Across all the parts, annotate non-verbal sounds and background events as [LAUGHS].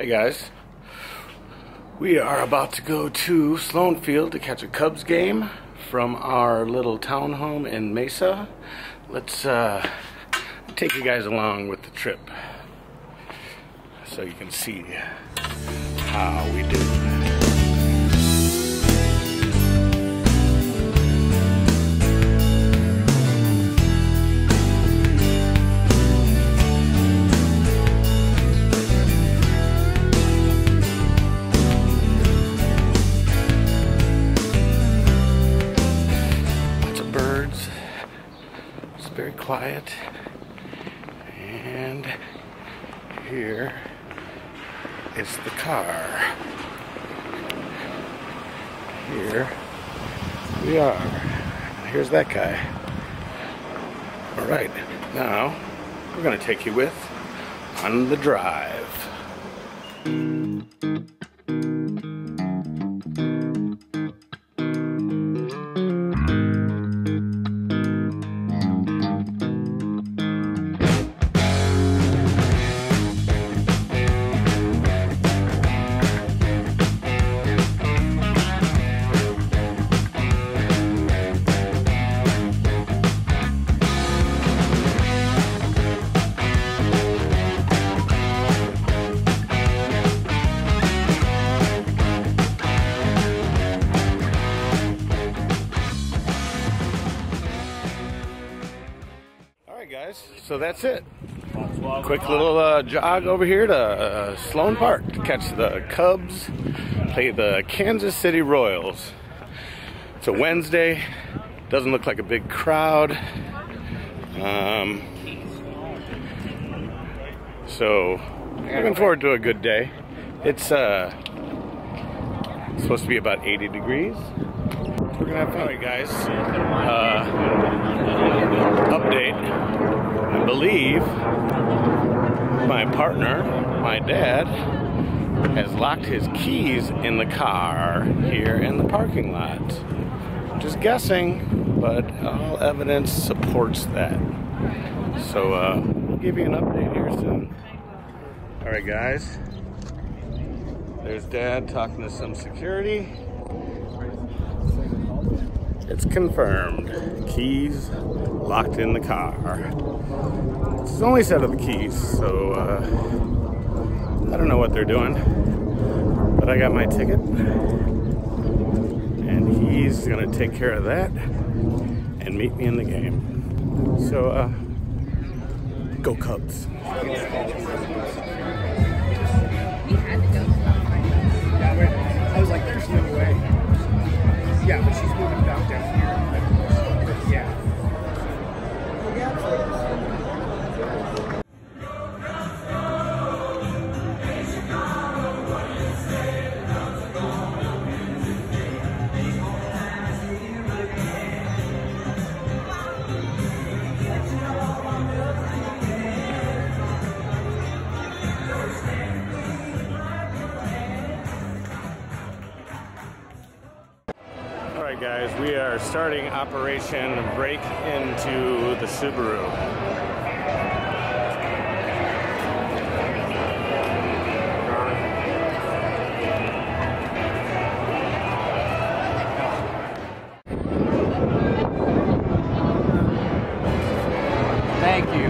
Hey guys, we are about to go to Sloan Field to catch a Cubs game from our little townhome in Mesa. Let's uh, take you guys along with the trip so you can see how we do. Quiet. And here is the car. Here we are. Here's that guy. All right, now we're going to take you with on the drive. Guys. So that's it. Quick little uh, jog over here to uh, Sloan Park to catch the Cubs play the Kansas City Royals. It's a Wednesday. Doesn't look like a big crowd. Um, so looking forward to a good day. It's uh, supposed to be about 80 degrees. We're gonna have fun. All right, guys. Uh, update. Believe my partner, my dad, has locked his keys in the car here in the parking lot. Just guessing, but all evidence supports that. So uh, we'll give you an update here soon. All right, guys. There's Dad talking to some security. It's confirmed. Keys locked in the car. It's the only set of the keys, so uh, I don't know what they're doing. But I got my ticket. And he's gonna take care of that and meet me in the game. So, uh, go Cubs. I was like, there's no way. Yeah, but she's moving back down here. Yeah. Guys, we are starting Operation Break into the Subaru. Thank you.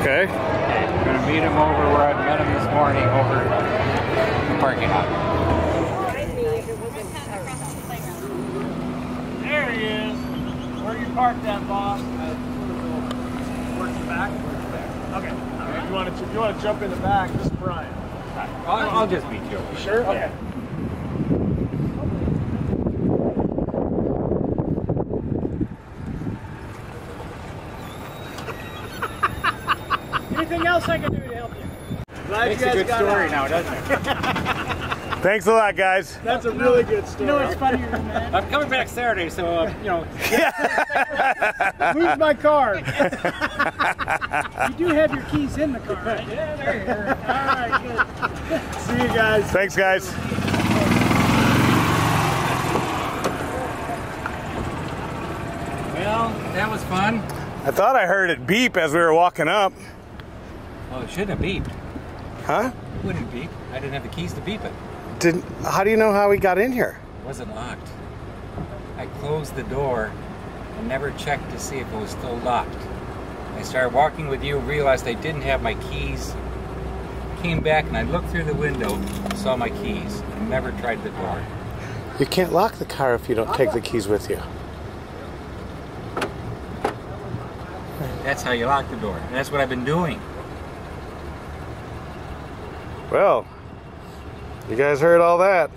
Okay. We're gonna meet him over where I met him this morning over the parking lot. There he is. Where you parked that, boss? Uh, Towards the back? Okay. All right. You want to you want to jump in the back? This is Brian. I'll, I'll just meet you. You sure? Okay. [LAUGHS] Anything else I can do to help you? Glad Makes you a good got story out. now, doesn't it? [LAUGHS] Thanks a lot, guys. That's a really good story. You know what's funny, man? I'm coming back Saturday, so uh, you know. Where's my car? [LAUGHS] you do have your keys in the car, right? Yeah, there you are. All right, good. See you guys. Thanks, guys. Well, that was fun. I thought I heard it beep as we were walking up. Well, it shouldn't have beeped. Huh? It wouldn't beep. I didn't have the keys to beep it. Did how do you know how he got in here? It wasn't locked. I closed the door and never checked to see if it was still locked. I started walking with you, realized I didn't have my keys. Came back and I looked through the window, saw my keys, and never tried the door. You can't lock the car if you don't take the keys with you. That's how you lock the door. And that's what I've been doing. Well, you guys heard all that.